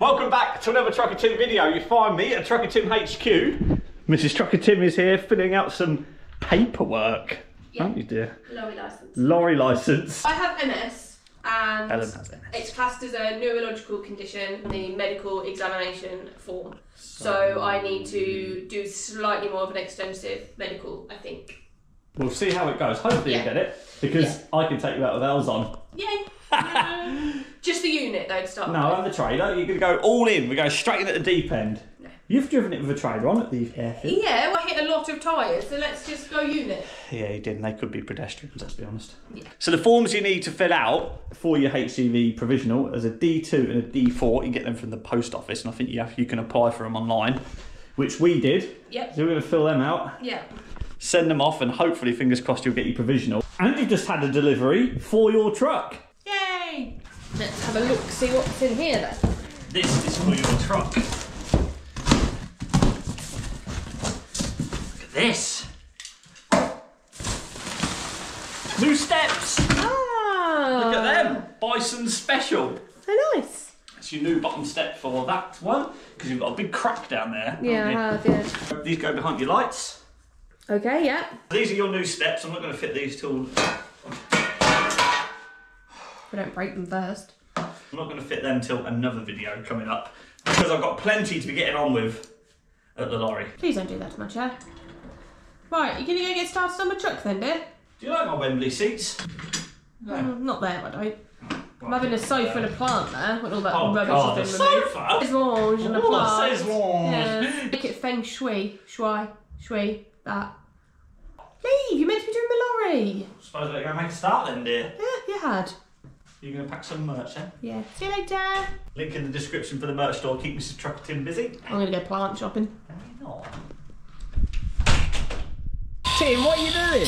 Welcome back to another Trucker Tim video. You find me at Trucker Tim HQ. Mrs. Trucker Tim is here filling out some paperwork. Yeah. Aren't you, dear? Lorry license. Lorry licence. I have MS and Helen has MS. it's classed as a neurological condition in the medical examination form. So I need to do slightly more of an extensive medical, I think. We'll see how it goes. Hopefully you get it because Yeah. I can take you out with L's on. Yay! Just the unit though to start No, with. I'm the trader. You're going to go all in. We go straight in at the deep end. No. You've driven it with a trailer on at the airfield. Yeah, well, I hit a lot of tyres, so let's just go unit. Yeah, you did, and they could be pedestrians, let's be honest. Yeah. So the forms you need to fill out for your HGV provisional is a D2 and a D4. You get them from the post office, and I think you have, you can apply for them online, which we did. Yep. So we're going to fill them out, Yeah. send them off, and hopefully, fingers crossed, you'll get your provisional. And you've just had a delivery for your truck. Let's have a look, see what's in here then. This is for your truck. Look at this. New steps. Ah! Look at them. Bison special. So nice. That's your new bottom step for that one because you've got a big crack down there. Yeah, I haven't yeah. These go behind your lights. Okay, yeah. These are your new steps. I'm not going to fit these till. We don't break them first. I'm not going to fit them till another video coming up because I've got plenty to be getting on with at the lorry. Please don't do that to my chair. Right, you gonna go get started on my truck then, dear? Do you like my Wembley seats? Mm, not there, I don't. I'm having a sofa and a plant there when all that Oh rubbish God, has been removed. sofa. And a Oh, plant. orange. Yeah. Make it feng shui. Shui. Shui. That. Leave! You meant to be doing my lorry! Suppose we're going to make a start then, dear. Yeah, you had. You're going to pack some merch then? Yeah. See you later! Link in the description for the merch store. Keep Mrs. Trucker Tim busy. I'm gonna go plant shopping. No. Tim, what are you doing?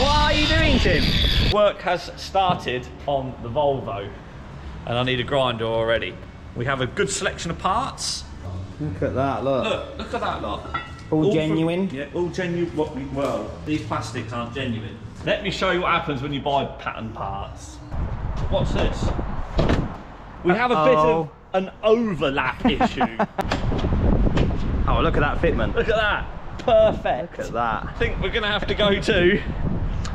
What are you doing, Tim? Work has started on the Volvo and I need a grinder already. We have a good selection of parts. Look at that, look. Look, look at that lot. All from- genuine. yeah, all genuine. Well, these plastics aren't genuine. Let me show you what happens when you buy pattern parts. What's this? We have a bit of an overlap issue. Oh, look at that fitment. Look at that. Perfect. Look at that. I think we're going to have to go to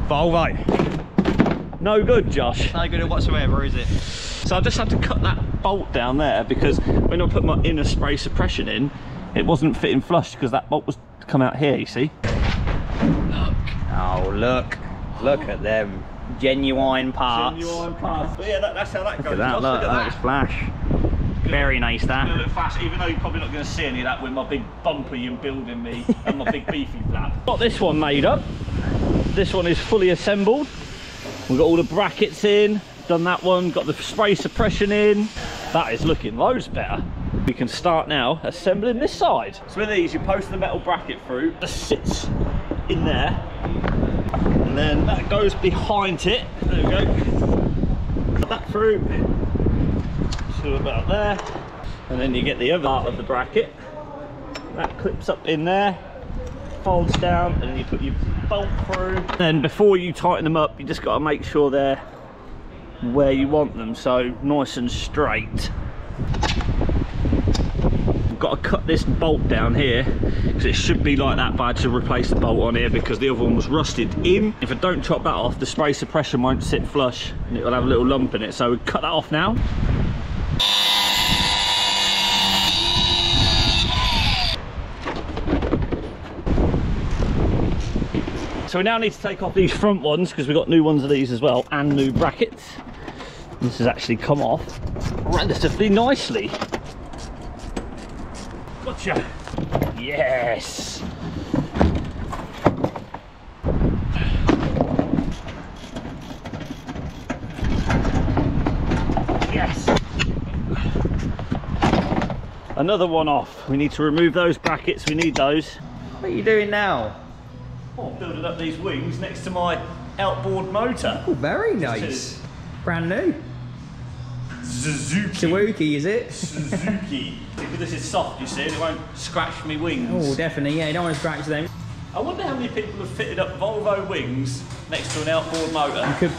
Volvo. No good, Josh. No good whatsoever, is it? So I just had to cut that bolt down there because when I put my inner spray suppression in, it wasn't fitting flush because that bolt was come out here, you see. Oh, look. Look at them. Genuine parts. Genuine parts. But yeah, that, that's how that Look goes. at that, look. look at that. flash. Very nice, that. look fast, even though you're probably not going to see any of that with my big bumper you're building me and my big beefy flap. Got this one made up. This one is fully assembled. We've got all the brackets in, done that one, got the spray suppression in. That is looking loads better. We can start now assembling this side. So with these, you post the metal bracket through, it sits in there, and then that goes behind it. There we go. That through, to about there, and then you get the other part of the bracket. That clips up in there, folds down, and then you put your bolt through. Then before you tighten them up, you just got to make sure they're where you want them, so nice and straight. Got to cut this bolt down here because it should be like that but to replace the bolt on here because the other one was rusted in if I don't chop that off the spray suppression won't sit flush and it will have a little lump in it so we cut that off now So we now need to take off these front ones because we've got new ones of these as well and new brackets. This has actually come off relatively nicely. Gotcha. Yes. Yes. Another one off. We need to remove those brackets. We need those. What are you doing now? Oh, building up these wings next to my outboard motor. Oh, very nice. Brand new. Suzuki. Suzuki, is it? Suzuki. Because this is soft, you see, it won't scratch me wings. Oh, definitely. Yeah, you don't want to scratch them. I wonder how many people have fitted up Volvo wings next to an outboard motor. You could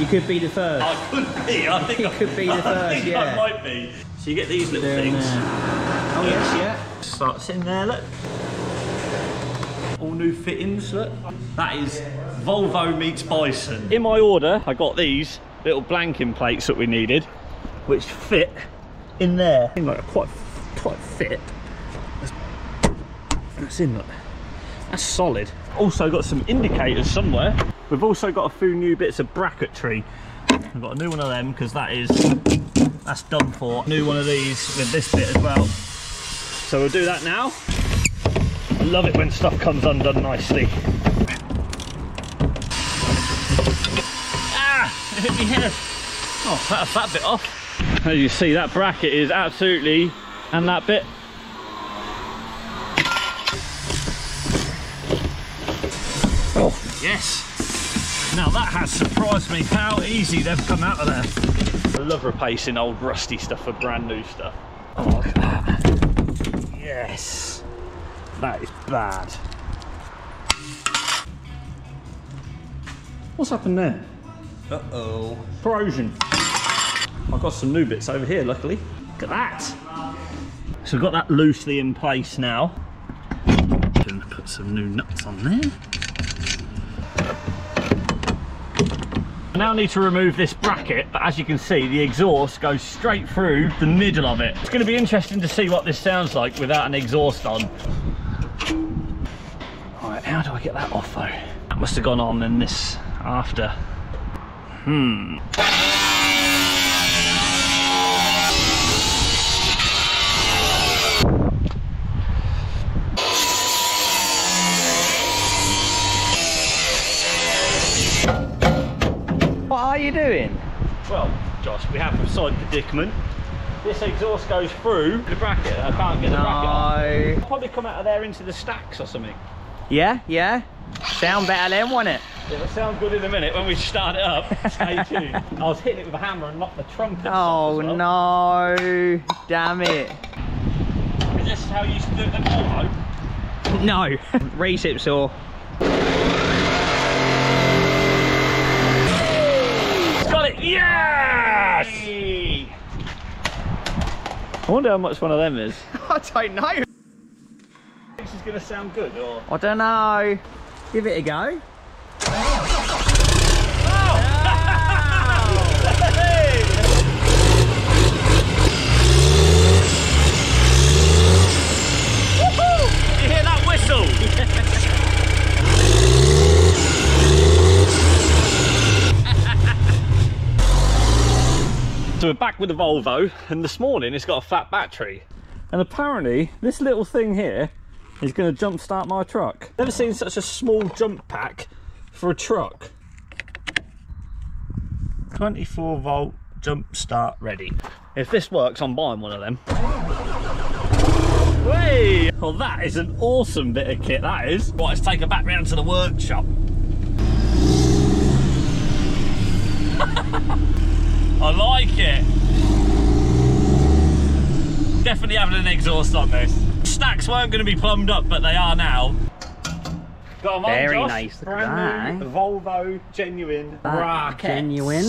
You could be the first. I could be. I think You I could be the I first, think yeah. I might be. So you get these little things. there. Oh yes, yeah. Starts in there, look. All new fittings, look. That is Volvo meets Bison. In my order, I got these little blanking plates that we needed, which fit in there. Seem like a quite quite fit. That's in, look. That's solid. Also got some indicators somewhere. We've also got a few new bits of bracketry. I've got a new one of them because that is that's done for. New one of these with this bit as well. So we'll do that now. I love it when stuff comes undone nicely. Ah, it hit me head. Oh, that's that bit off. As you see, that bracket is absolutely, and that bit. Oh, yes. Now that has surprised me how easy they've come out of there. I love replacing old rusty stuff for brand new stuff. Oh, look at that. Yes. That is bad. What's happened there? Uh-oh. Corrosion. I've got some new bits over here, luckily. Look at that. So we've got that loosely in place now. Gonna put some new nuts on there. I now need to remove this bracket, but as you can see, the exhaust goes straight through the middle of it. It's going to be interesting to see what this sounds like without an exhaust on. Alright, how do I get that off though? That must have gone on in this after. Hmm. Well, Josh, we have a side predicament. This exhaust goes through the bracket. I can't get the bracket off. No. It'll probably come out of there into the stacks or something. Yeah, yeah. Sound better then, won't it? It'll sound good in a minute when we start it up. Stay tuned. I was hitting it with a hammer and knocked the trumpet. Oh no. Damn it. Is this how you used to do it at Volvo? No. Recip saw. It's! Yes! I wonder how much one of them is. I don't know. This is going to sound good or? I don't know. Give it a go. You hear that whistle? So we're back with the Volvo, and this morning it's got a flat battery. And apparently, this little thing here is going to jump start my truck. Never seen such a small jump pack for a truck. 24 volt jump start ready. If this works, I'm buying one of them. Hey! Well, that is an awesome bit of kit, that is. Right, let's take her back round to the workshop. I like it. Definitely having an exhaust on this. Stacks weren't going to be plumbed up, but they are now. Got 'em on, Very Josh. nice, look at Brand new that, Volvo genuine brackets. Genuine.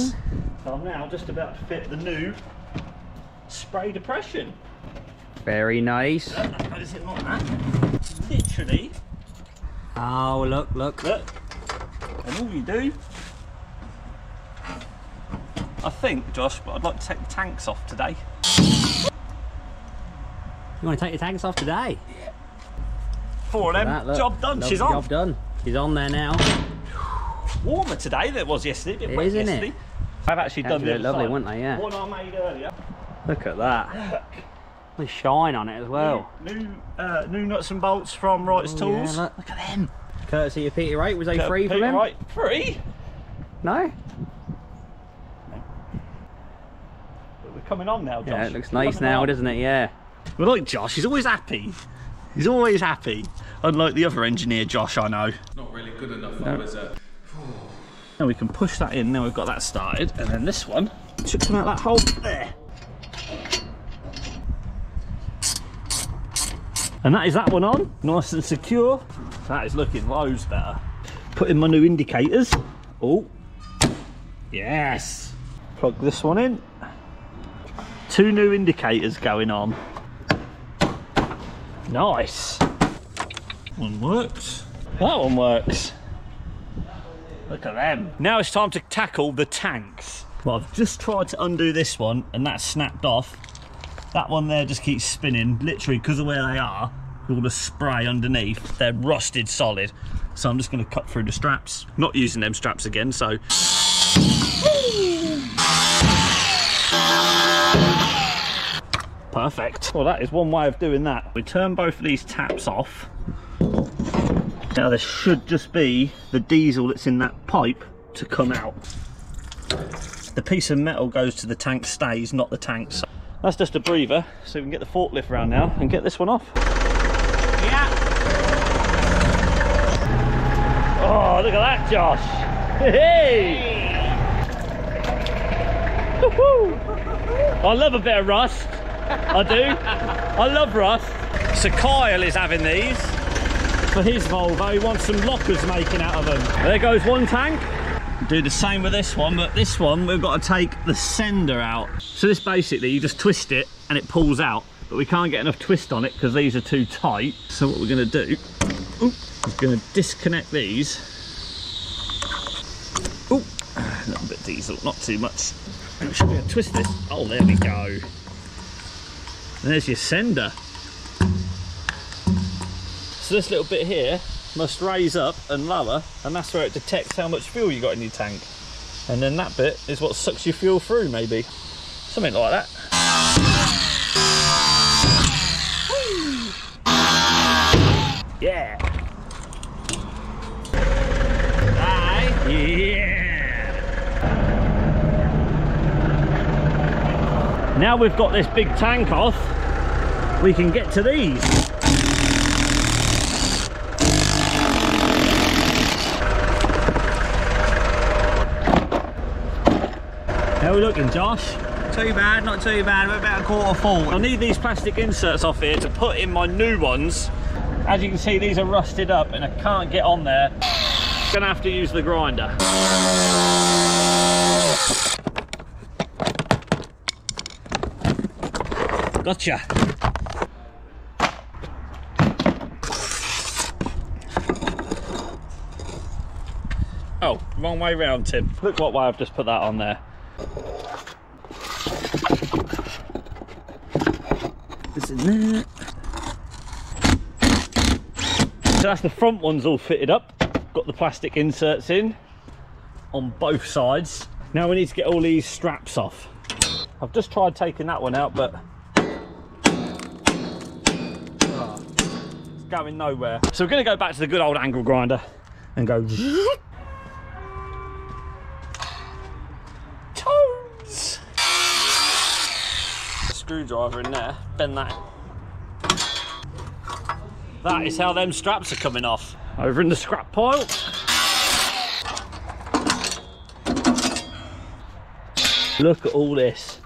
So I'm now just about to fit the new spray suppression. Very nice. How does it like that? Literally, Oh, look, look. look, and all you do. I think, Josh, but I'd like to take the tanks off today. You want to take your tanks off today? Yeah. Four of them, look. job done. She's on. Job done. She's on there now. Warmer today than it was yesterday. It It is, isn't it? yesterday. I've actually done Actually the lovely, side. weren't they? Yeah. One I made earlier. Look at that. The shine on it as well. New, uh, new nuts and bolts from Wrights Oh, Tools. yeah, look. look at them. Courtesy of Peter Wright. Was they free from Peter him? Wright. Free? No? But we're coming on now, Josh. Yeah, it looks nice coming now, on. doesn't it? Yeah. We like Josh, he's always happy. He's always happy. Unlike the other engineer Josh I know. not really good enough, though, is it? Now we can push that in, now we've got that started. And then this one should come out that hole there. And that is that one on, nice and secure. That is looking loads better. Put in my new indicators. Oh, Yes. Plug this one in. Two new indicators going on. Nice. One works. That one works. Look at them. Now it's time to tackle the tanks. Well, I've just tried to undo this one and that snapped off. That one there just keeps spinning, literally because of where they are, all the spray underneath. They're rusted solid. So I'm just going to cut through the straps. Not using them straps again, so Perfect. Well, that is one way of doing that. We turn both of these taps off. Now there should just be the diesel that's in that pipe to come out. The piece of metal goes to the tank stays, not the tanks. That's just a breather, so we can get the forklift around now and get this one off. Yeah. Oh, look at that, Josh. Hey! Woohoo! I love a bit of rust. I do. I love rust. So Kyle is having these for his Volvo. He wants some lockers making out of them. There goes one tank. Do the same with this one, but this one we've got to take the sender out. So this basically, you just twist it and it pulls out, but we can't get enough twist on it because these are too tight. So what we're gonna do Oop, is gonna disconnect these. Ooh, a little bit diesel, not too much. And should to twist this. Oh, there we go. And there's your sender. So this little bit here must raise up and lower, and that's where it detects how much fuel you got in your tank. And then that bit is what sucks your fuel through, maybe. Something like that. Yeah. Yeah. Now we've got this big tank off, we can get to these. How are we looking, Josh? Too bad, not too bad. We're about a quarter full. I need these plastic inserts off here to put in my new ones. As you can see, these are rusted up and I can't get on there. Gonna have to use the grinder. Gotcha. Oh, wrong way round, Tim. Look what way I've just put that on there. This in there. So that's the front ones all fitted up. Got the plastic inserts in on both sides. Now we need to get all these straps off. I've just tried taking that one out, but it's going nowhere. So we're gonna go back to the good old angle grinder and go Screwdriver in there, bend that that is how them straps are coming off. Over in the scrap pile. Look at all this.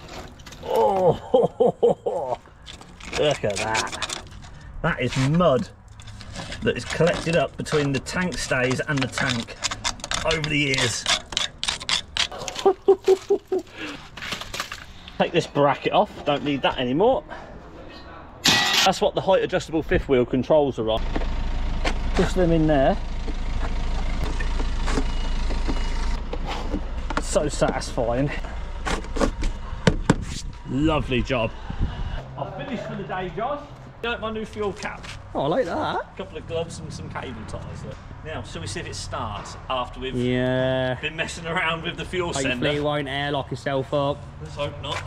Oh, look at that. That is mud that is collected up between the tank stays and the tank over the years. Take this bracket off, don't need that anymore. That's what the height adjustable fifth wheel controls are on. Push them in there. So satisfying. Lovely job. I've finished for the day, Josh. You like my new fuel cap? Oh, I like that. A couple of gloves and some cable ties. Look. Now, shall we see if it starts after we've Yeah. been messing around with the fuel Hopefully sender? you won't airlock yourself up. Let's hope not.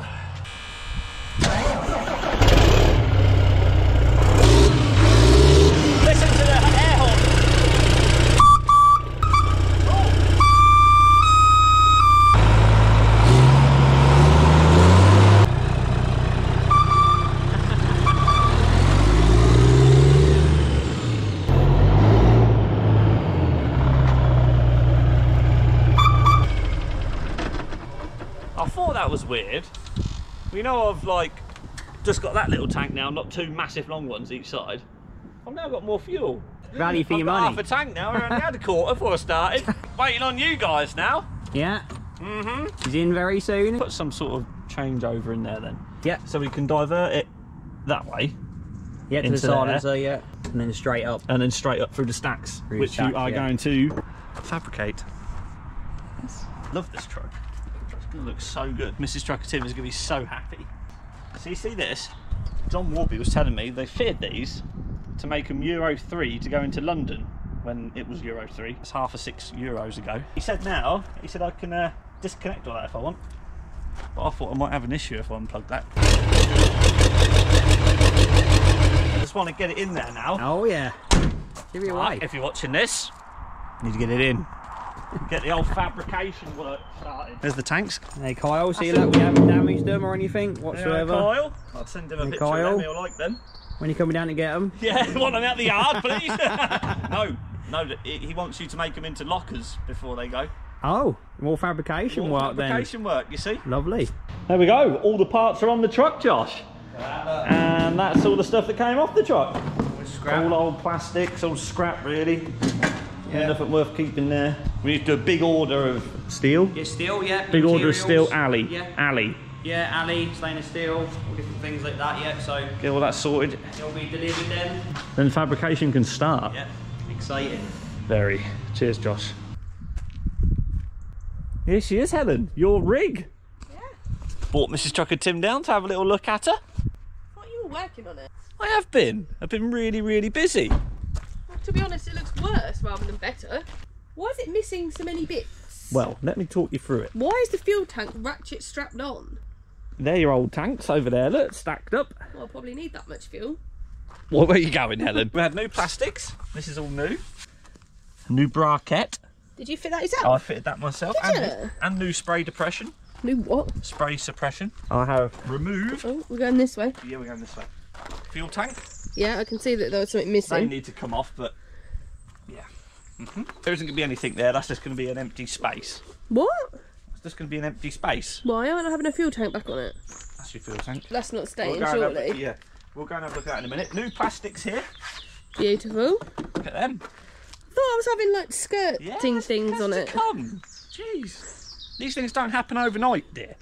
Listen to the air horn. I thought that was weird. We know I've like just got that little tank now, not two massive long ones each side. I've now got more fuel. Rally for I've your got money. half a tank now. I only had a quarter before I started. Waiting on you guys now. Yeah. Mm-hmm. He's in very soon. Put some sort of change over in there then. Yeah. So we can divert it that way Yeah, to the silencer, yeah. And then straight up. and then straight up through the stacks, Through the which stacks, you are yeah. going to fabricate. Love this truck. It's going to look so good. Mrs. Trucker Tim is going to be so happy. So you see this? John Warby was telling me they fitted these to make them Euro 3 to go into London when it was Euro 3. It's half a six euros ago. He said now, he said I can uh, disconnect all that if I want. But I thought I might have an issue if I unplug that. I just want to get it in there now. Oh, yeah. Give me Right, away. if you're watching this, you need to get it in. Get the old fabrication work started. There's the tanks. Hey, Kyle, see that we haven't damaged them or anything whatsoever. Kyle. I'll send him a Hey, picture Kyle. of them. He'll like them. When you coming down to get them? Yeah, want them out the yard, please. no, no, he he wants you to make them into lockers before they go. Oh, more fabrication More work fabrication work, you see. Lovely. There we go. All the parts are on the truck, Josh. And that's all the stuff that came off the truck. All old plastics, all scrap, really. Yeah. Nothing worth keeping there. We need to do a big order of steel. Yeah, steel, yeah. Big order of steel, materials. alley. Yeah, Alley. yeah, alley, stainless steel, all different things like that, yeah. So Get all that sorted. it'll be delivered then. Then fabrication can start. Yeah, exciting. Very. Cheers, Josh. Here she is, Helen. Your rig. Yeah. Brought Mrs. Trucker Tim down to have a little look at her. What you were working on it? I have been. I've been really, really busy. Well, to be honest, it looks worse rather than better. Why is it missing so many bits? Well, let me talk you through it. Why is the fuel tank ratchet strapped on? There your old tanks over there, look, stacked up. Well, I'll probably need that much fuel. Well, where are you going, Helen? we had new plastics. This is all new. New bracket. Did you fit that yourself? I fitted that myself. Did and, you? and new spray suppression. New what? Spray suppression. I have remove. Oh, we're going this way. Yeah, we're going this way. Fuel tank. Yeah, I can see that there was something They missing. need to come off, but yeah. hmm There isn't going to be anything there. That's just going to be an empty space. What? It's just going to be an empty space. Why aren't I having a fuel tank back on it? That's your fuel tank. That's not staying, go and have- yeah, we'll go and have a look at that in a minute. New plastics here. Beautiful. Look at them. I thought I was having like skirting Yeah, things on it. Come. Jeez. These things don't happen overnight, dear.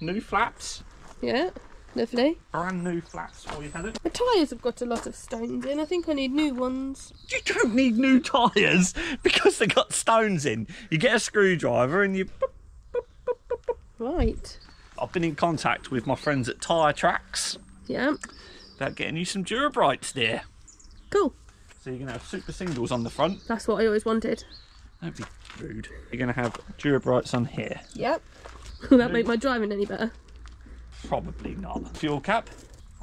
New flaps. Yeah, lovely. Brand new flaps for you, Helen. The tyres have got a lot of stones in. I think I need new ones. You don't need new tyres because they've got stones in. You get a screwdriver and you. Right. I've been in contact with my friends at Tyre Tracks Yeah. about getting you some Durabrights there. Cool. So you're going to have super singles on the front. That's what I always wanted. Don't be rude. You're going to have Durabrights on here. Yep. Will that make my driving any better? Probably not. Fuel cap.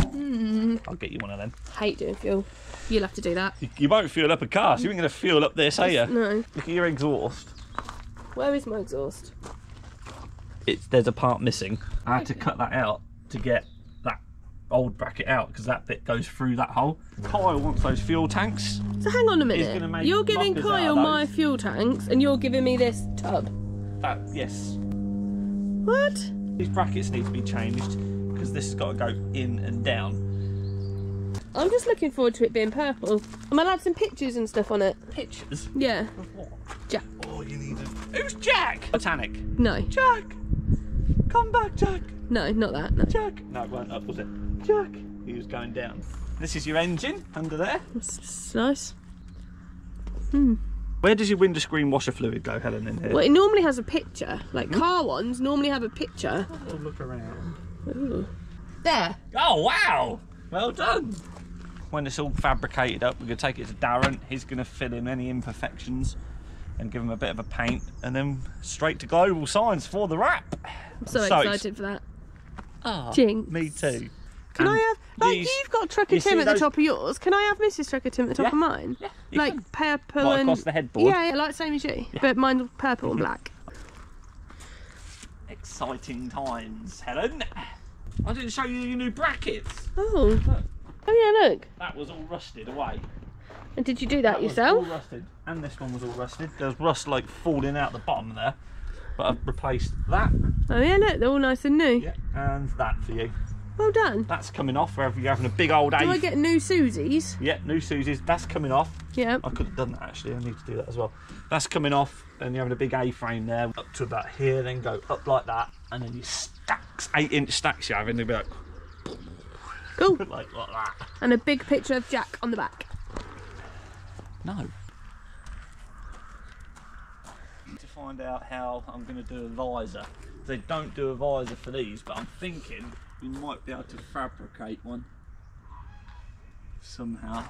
Hmm. I'll get you one of them. Hate doing fuel. You'll have to do that. You, you won't fuel up a car, so you ain't going to fuel up this, are you? No. Look at your exhaust. Where is my exhaust? It's there's a part missing. I had to cut that out to get that old bracket out because that bit goes through that hole. Kyle wants those fuel tanks. So hang on a minute. You're giving lockers out of Kyle my fuel tanks and you're giving me this tub. Uh, yes, What? These brackets need to be changed because this has got to go in and down. I'm just looking forward to it being purple. Am I allowed some pictures and stuff on it? Pictures. Yeah. Jack. Oh, you need a. Who's Jack? Titanic. No. Jack. Come back, Jack. No, not that. No. Jack. No, it weren't up, was it? Jack. He was going down. This is your engine under there. It's, nice. Hmm. Where does your windscreen washer fluid go, Helen? In here. Well, it normally has a picture. Like car ones normally have a picture. Oh, look around. Ooh. There. Oh wow! Well done. When it's all fabricated up, we're gonna take it to Darren. He's gonna fill in any imperfections and give him a bit of a paint, and then straight to global signs for the wrap. I'm so, So excited for that. Ah, Jinx. me too. Can And I have like these- you've got Trucker you Tim see at the top of yours? Can I have Mrs. Trucker Tim at the top Yeah. of mine? Yeah, you like can. purple and across the headboard? Yeah, yeah, like same as you, but mine's purple and black. Exciting times, Helen. I didn't show you your new brackets. Oh. Oh yeah, look. That was all rusted away. And did you do that, That yourself? all rusted, and this one was all rusted. There's rust like falling out the bottom there, but I've replaced that Oh yeah, look, they're all nice and new. Yeah, and that for you. Well done. That's coming off wherever you're having a big old A. Do. I get new Susies? Yeah, new Susie's. That's coming off. Yeah. I could have done that actually. I need to do that as well. That's coming off, and you're having a big A frame there up to about here, then go up like that, and then you stacks, eight inch stacks you're having. They'll be like, Cool. like, like that. And a big picture of Jack on the back. No. To find out how I'm going to do a visor. They don't do a visor for these, but I'm thinking we might be able to fabricate one somehow.